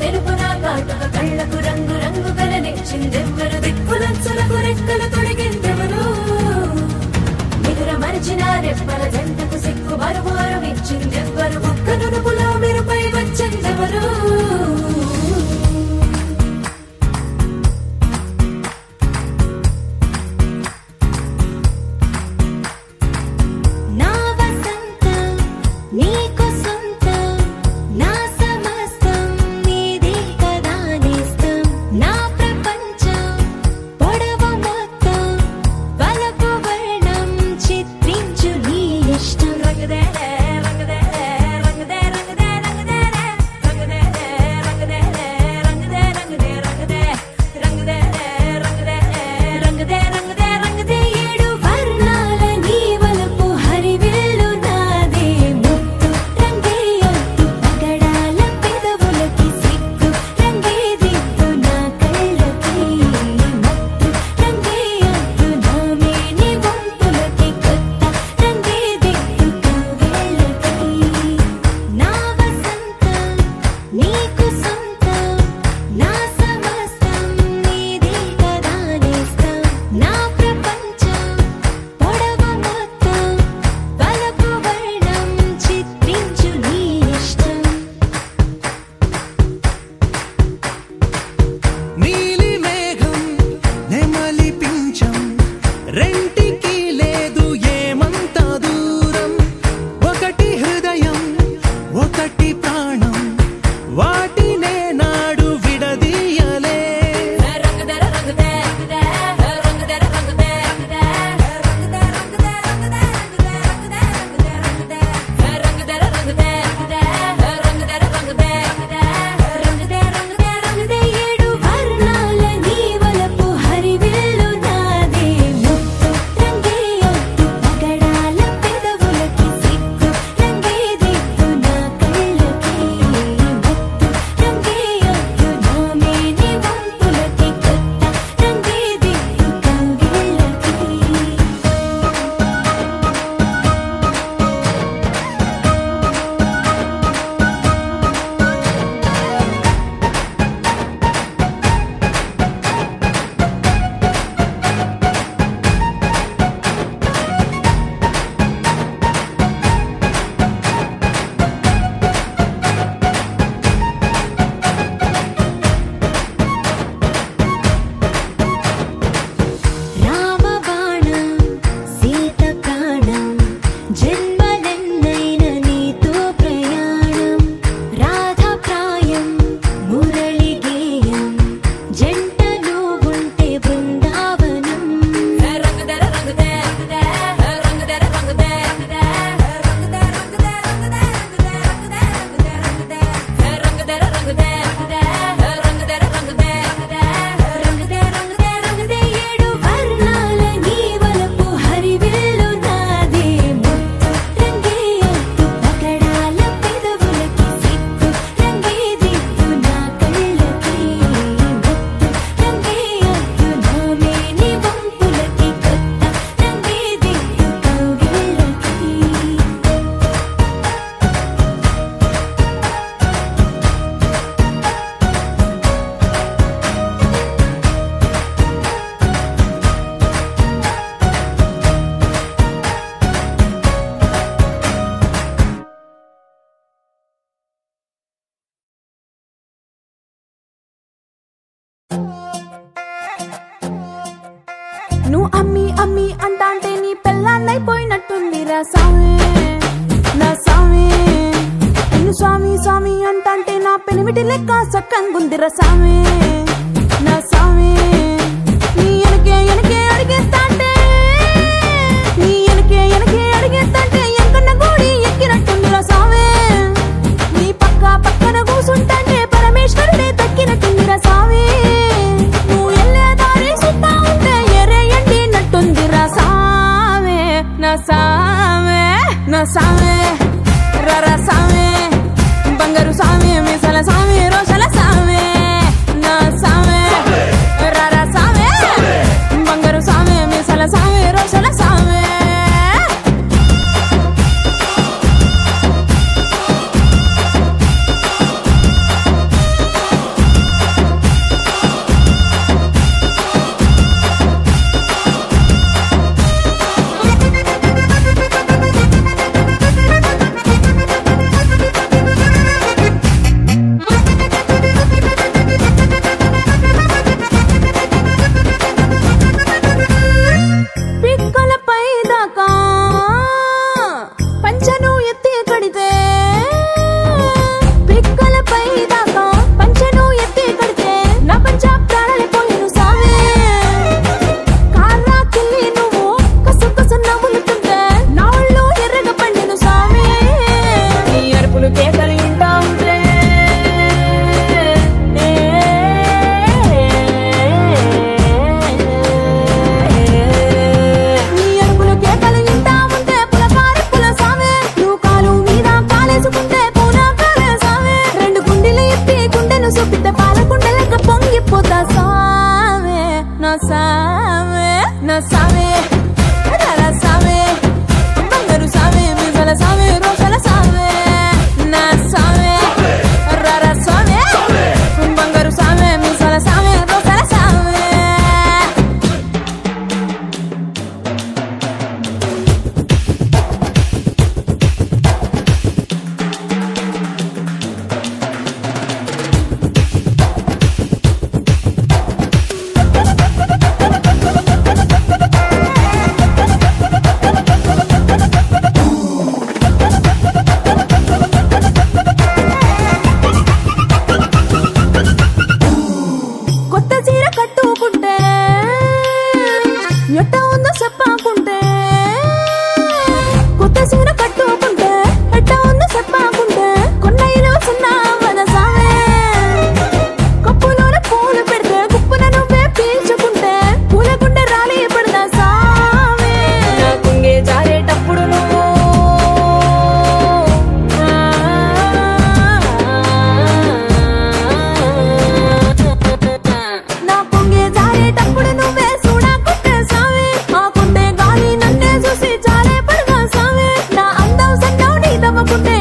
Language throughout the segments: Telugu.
తెలుపున కాటుక కళ్ళకు రంగు రంగు కలనిచ్చిందెవ్వరు దిక్కులచ్చలకు రెక్కలు తొడిగిందెవరు? నిదుర మరిచిన రెప్పల జంటకు సిక్కు బరువారం ఇచ్చిందెవ్వరు ఒక్క నునుపులో మెరుపై వచ్చిందెవరు? não pode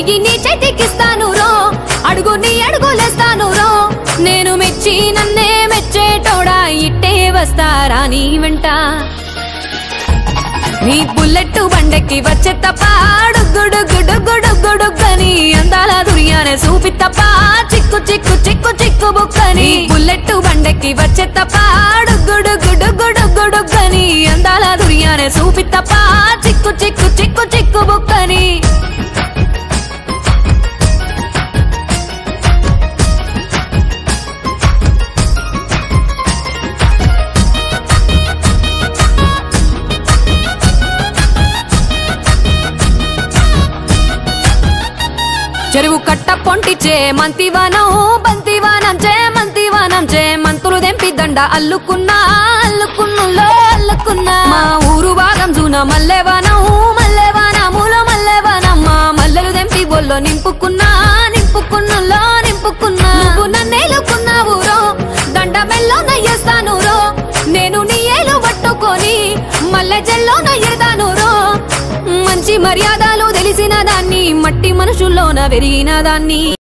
చెయ్యి నీ చేతికిస్తాను రో. అడుగు నీ అడుగులేస్తాను రో. నేను మెచ్చి నన్నే మెచ్చేటోడా ఇట్టే వస్తారా నీ వెంట. నీ బుల్లెట్ బండెక్కి వచ్చే తప్ప గుడుగుడుగుడుగుడుగుడుగని అందాల దుర్యానే చూపి తప్ప చిక్కు చిక్కు చిక్కు చిక్కు బుక్కని బుల్లెట్ బండెక్కి వచ్చే తప్ప గుడుగుడుగుడుగుడుగని అందాల దుర్యానే చూపి తప్ప చిక్కు చిక్కు చిక్కు చిక్కు బుక్కని చెరువు కట్ట పొంటిచే మంతివానం బంతివానం చే మంతివానం చే మంతులు దెంపి దండ అల్లుకున్నా అల్లుకున్నులో అల్లుకున్నా. మా ఊరు భాగం జూన మల్లెవానం మల్లెవానములో మల్లెవనం మా మల్లెలు దెంపి బొల్లో నింపుకున్నా నింపుకున్నులో నింపుకున్నా. నువ్వు నన్నేలుకున్నావు రో దండ మెల్లో నయ్యేస్తాను రో. నేను నీ ఏలు పట్టుకొని మల్లె జల్లో నయ్యేదాను రో. మంచి మర్యాదలు తెలిసిన దాన్ని మట్టి మనుషుల్లోన పెరిగిన దాన్ని.